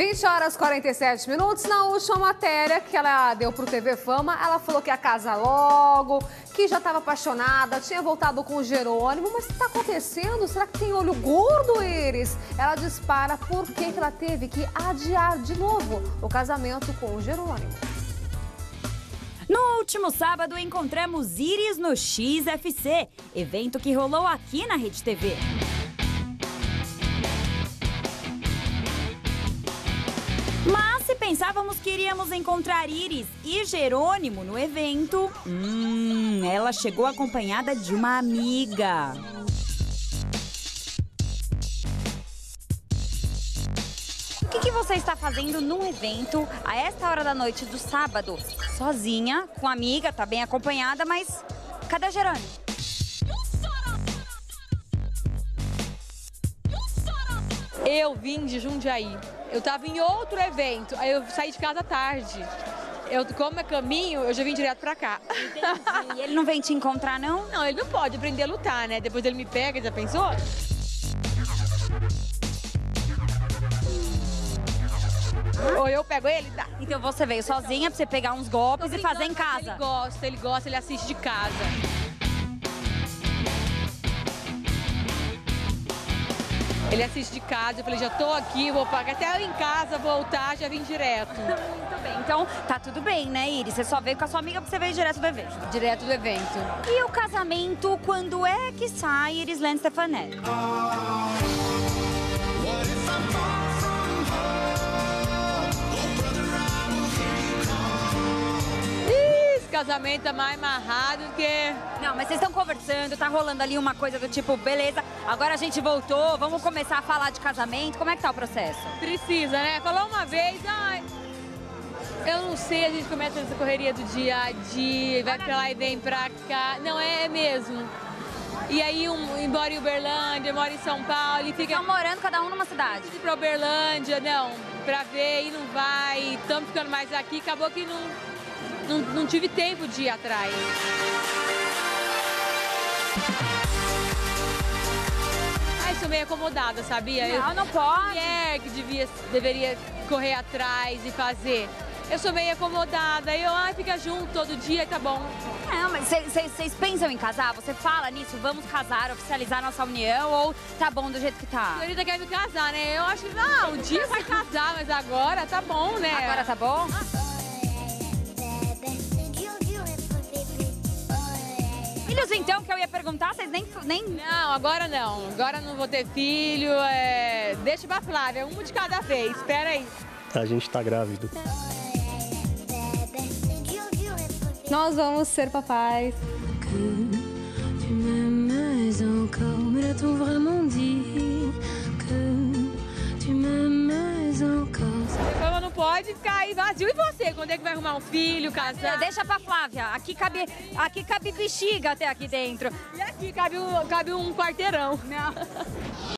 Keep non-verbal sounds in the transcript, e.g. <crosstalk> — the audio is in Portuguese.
20 horas e 47 minutos. Na última matéria que ela deu pro TV Fama, ela falou que ia casar logo, que já estava apaixonada, tinha voltado com o Jerônimo. Mas o que está acontecendo? Será que tem olho gordo, Iris? Ela dispara por que ela teve que adiar de novo o casamento com o Jerônimo. No último sábado, encontramos Iris no XFC, evento que rolou aqui na Rede TV. Pensávamos que iríamos encontrar Iris e Jerônimo no evento, hum, ela chegou acompanhada de uma amiga. O que, que você está fazendo num evento a esta hora da noite do sábado? Sozinha, com amiga, tá bem acompanhada, mas cadê Jerônimo? Eu vim de Jundiaí. Eu tava em outro evento, aí eu saí de casa tarde. Eu, como é caminho, eu já vim direto pra cá. E ele não vem te encontrar, não? Não, ele não pode aprender a lutar, né? Depois ele me pega, já pensou? Ou eu pego ele, tá. Então você veio sozinha pra você pegar uns golpes e fazer em casa. Ele gosta, ele gosta, ele assiste de casa. Ele assiste de casa, eu falei, já tô aqui, vou pagar até eu em casa voltar, já vim direto. <laughs> Muito bem. Então tá tudo bem, né, Iris? Você só veio com a sua amiga porque você veio direto do evento. Direto do evento. E o casamento, quando é que sai Iris Lane Stefanelli? Esse casamento é mais amarrado do que Não, mas vocês estão conversando, tá rolando ali uma coisa do tipo, beleza, agora a gente voltou, vamos começar a falar de casamento. Como é que tá o processo? precisa, né? Falou uma vez, ai, eu não sei, a gente começa essa correria do dia a dia, vai pra lá e vem pra cá. Não, é, é mesmo. E aí, um, embora em Uberlândia, mora em São Paulo e fica Estão morando cada um numa cidade. ir pra Uberlândia, não, pra ver e não vai, estamos ficando mais aqui, acabou que não, não, não tive tempo de ir atrás. Ai, sou meio acomodada, sabia? Não, não pode. mulher que devia, deveria correr atrás e fazer. Eu sou meio acomodada, eu, ai, fica junto todo dia, tá bom. Não, mas vocês pensam em casar? Você fala nisso, vamos casar, oficializar nossa união ou tá bom do jeito que A tá? senhorita quer me casar, né? Eu acho que, não, um dia vai casar, mas agora tá bom, né? Agora tá bom? Filhos, então, que eu ia perguntar, vocês nem, nem Não, agora não. Agora não vou ter filho, é... deixa pra Flávia, um de cada vez, espera aí. A gente tá grávido. Nós vamos ser papais. Tu m'aimes encore, pode ficar aí vazio. E você, quando é que vai arrumar um filho, casar? Deixa pra Flávia. Aqui cabe, aqui cabe bexiga até aqui dentro. E aqui cabe um, cabe um quarteirão. Não. <laughs>